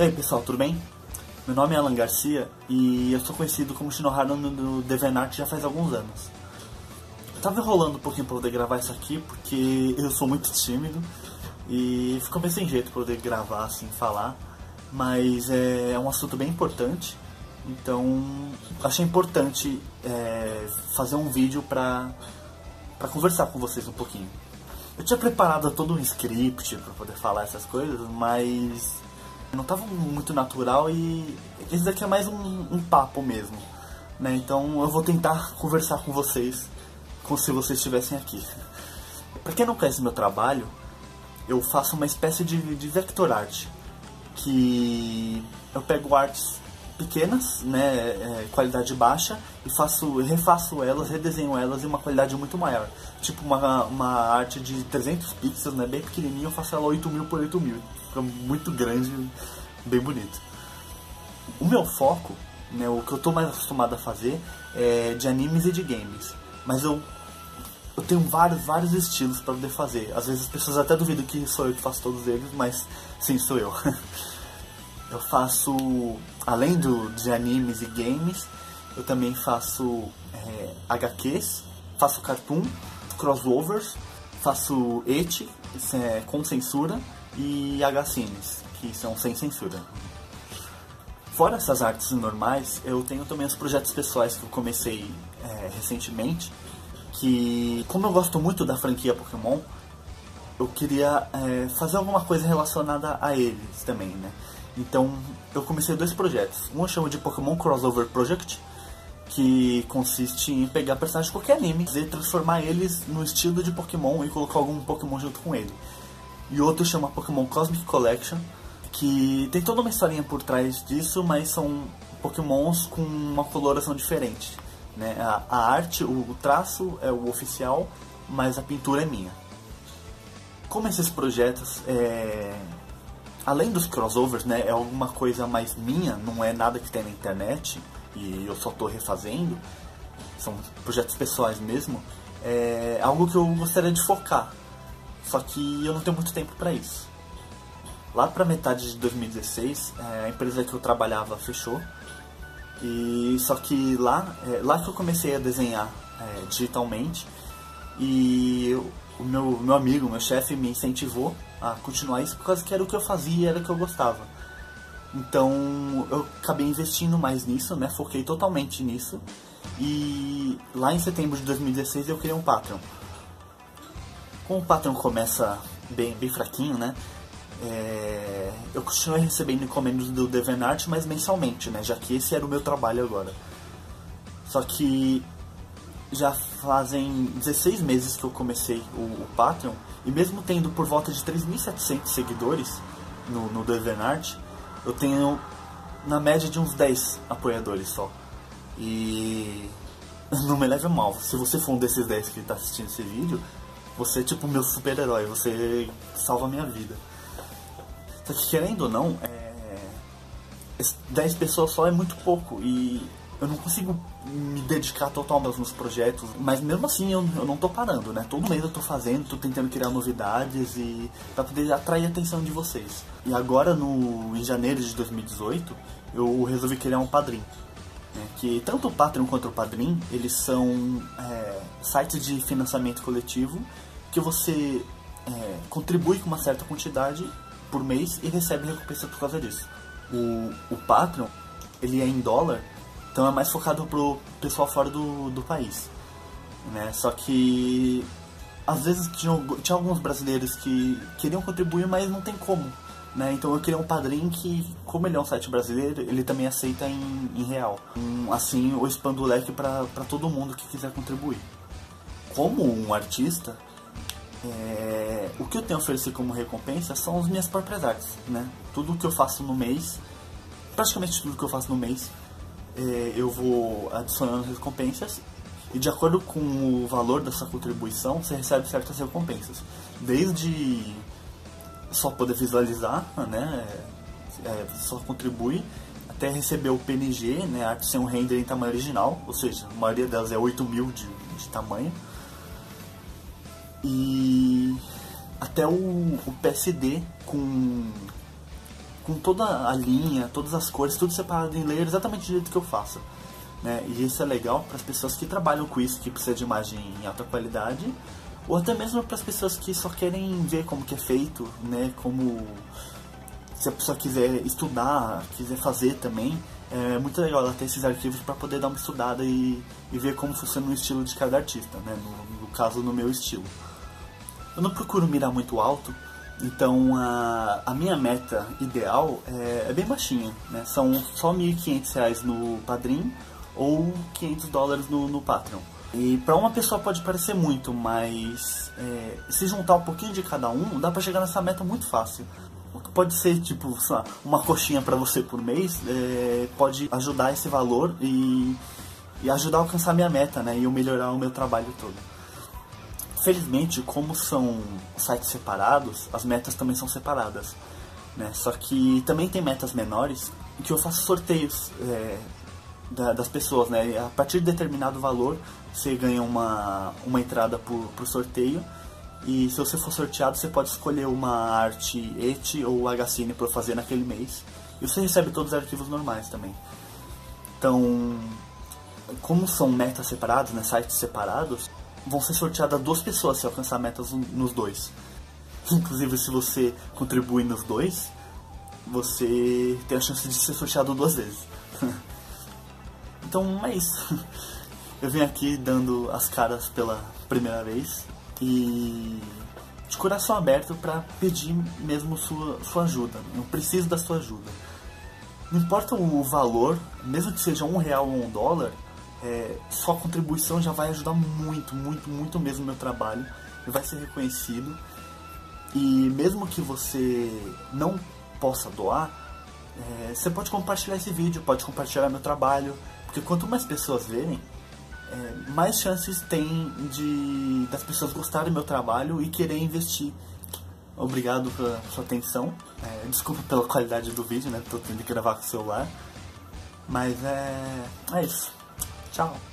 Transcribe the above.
E aí pessoal, tudo bem? Meu nome é Alan Garcia e eu sou conhecido como Shinohara no Devenart já faz alguns anos. Eu tava enrolando um pouquinho pra poder gravar isso aqui porque eu sou muito tímido e ficou bem sem jeito pra poder gravar assim, falar, mas é um assunto bem importante, então achei importante é, fazer um vídeo pra, pra conversar com vocês um pouquinho. Eu tinha preparado todo um script para poder falar essas coisas, mas não estava muito natural e esse daqui é mais um, um papo mesmo. Né? Então eu vou tentar conversar com vocês como se vocês estivessem aqui. Para quem não conhece meu trabalho, eu faço uma espécie de, de vector art, que eu pego artes pequenas, né, é, qualidade baixa, e faço, refaço elas, redesenho elas em uma qualidade muito maior. Tipo uma, uma arte de 300 pixels, né, bem pequenininha, eu faço ela 8000 por 8000. Fica muito grande, bem bonito. O meu foco, né, o que eu estou mais acostumado a fazer é de animes e de games. Mas eu eu tenho vários, vários estilos para poder fazer. Às vezes as pessoas até duvidam que sou eu que faço todos eles, mas sim, sou eu. Eu faço, além do, de animes e games, eu também faço é, HQs, faço cartoon, crossovers, faço et é, com censura e HCines, que são sem censura. Fora essas artes normais, eu tenho também os projetos pessoais que eu comecei é, recentemente, que como eu gosto muito da franquia Pokémon, eu queria é, fazer alguma coisa relacionada a eles também, né? Então eu comecei dois projetos. Um eu chamo de Pokémon Crossover Project, que consiste em pegar personagens de qualquer anime e transformar eles no estilo de Pokémon e colocar algum Pokémon junto com ele. E outro chama Pokémon Cosmic Collection, que tem toda uma historinha por trás disso, mas são Pokémons com uma coloração diferente. Né? A, a arte, o, traço é o oficial, mas a pintura é minha. Como esses projetos é, além dos crossovers, né, é alguma coisa mais minha, não é nada que tem na internet e eu só estou refazendo, são projetos pessoais mesmo, é algo que eu gostaria de focar. Só que eu não tenho muito tempo para isso. Lá para metade de 2016, é, a empresa que eu trabalhava fechou. E só que lá, é, lá que eu comecei a desenhar é, digitalmente e o meu, meu amigo, meu chefe me incentivou a continuar isso por causa que era o que eu fazia, era o que eu gostava. Então eu acabei investindo mais nisso, né? Foquei totalmente nisso. E lá em setembro de 2016 eu criei um Patreon. Como o Patreon começa bem, bem fraquinho, né? É, eu continuei recebendo encomendas do Devenart, mas mensalmente, né? Já que esse era o meu trabalho agora. Só que já fazem 16 meses que eu comecei o, o Patreon e mesmo tendo por volta de 3.700 seguidores no, no Devenart, eu tenho na média de uns 10 apoiadores só. E não me leve mal, se você for um desses 10 que está assistindo esse vídeo, você é tipo meu super-herói, você salva a minha vida. Só que querendo ou não, é... 10 pessoas só é muito pouco e eu não consigo me dedicar totalmente aos meus projetos, mas mesmo assim eu, eu não tô parando, né? Todo mês eu tô fazendo, tô tentando criar novidades e para poder atrair a atenção de vocês. E agora no em janeiro de 2018, eu resolvi criar um padrinho. Né? Que tanto o Patreon quanto o Padrim, eles são é, sites de financiamento coletivo que você é, contribui com uma certa quantidade por mês e recebe recompensa por causa disso. O, o Patreon, ele é em dólar, então é mais focado pro pessoal fora do, do país. Né? Só que às vezes tinha, tinha alguns brasileiros que queriam contribuir, mas não tem como. Né? Então eu criei um padrinho que, como ele é um site brasileiro, ele também aceita em, em real. Um, assim eu expando o leque para todo mundo que quiser contribuir. Como um artista, é, o que eu tenho a oferecer como recompensa são as minhas próprias artes. Né? Tudo que eu faço no mês, praticamente tudo que eu faço no mês, é, eu vou adicionando recompensas e de acordo com o valor dessa contribuição você recebe certas recompensas. Desde só poder visualizar, né, é, só contribui, até receber o PNG, né, arte sem um render em tamanho original, ou seja, a maioria delas é 8000 de, de tamanho. E até o, o PSD com com toda a linha, todas as cores, tudo separado em layer, exatamente do jeito que eu faço. Né? E isso é legal para as pessoas que trabalham com isso, que precisa de imagem em alta qualidade, ou até mesmo para as pessoas que só querem ver como que é feito, né? Como se a pessoa quiser estudar, quiser fazer também, é muito legal ela ter esses arquivos para poder dar uma estudada e, e, ver como funciona o estilo de cada artista, né? No, no, caso, no meu estilo. Eu não procuro mirar muito alto, então a, a minha meta ideal é, é bem baixinha, né? São só R$ 1.500 no Padrim ou 500 dólares no, no Patreon. E para uma pessoa pode parecer muito, mas é, se juntar um pouquinho de cada um, dá para chegar nessa meta muito fácil. O que pode ser tipo uma coxinha para você por mês, é, pode ajudar esse valor e, e ajudar a alcançar minha meta, né? E eu melhorar o meu trabalho todo. Felizmente, como são sites separados, as metas também são separadas. Né? Só que também tem metas menores que eu faço sorteios é, da, das pessoas, né? A partir de determinado valor, você ganha uma, uma entrada para o sorteio. E se você for sorteado, você pode escolher uma arte ET ou HCine para fazer naquele mês. E você recebe todos os arquivos normais também. Então, como são metas separadas, né, sites separados, vão ser sorteadas duas pessoas se alcançar metas nos dois. Inclusive, se você contribui nos dois, você tem a chance de ser sorteado duas vezes. Então é isso. Eu vim aqui dando as caras pela primeira vez e de coração aberto para pedir mesmo sua, sua ajuda. Eu preciso da sua ajuda. Não importa o valor, mesmo que seja um real ou um dólar, é, sua contribuição já vai ajudar muito, muito, muito mesmo o meu trabalho vai ser reconhecido. E mesmo que você não possa doar, é, você pode compartilhar esse vídeo, pode compartilhar meu trabalho, porque quanto mais pessoas verem, é, mais chances tem de das pessoas gostarem do meu trabalho e querer investir. Obrigado pela sua atenção. É, desculpa pela qualidade do vídeo, né? Tô tendo que gravar com o celular. Mas é, é isso. 진짜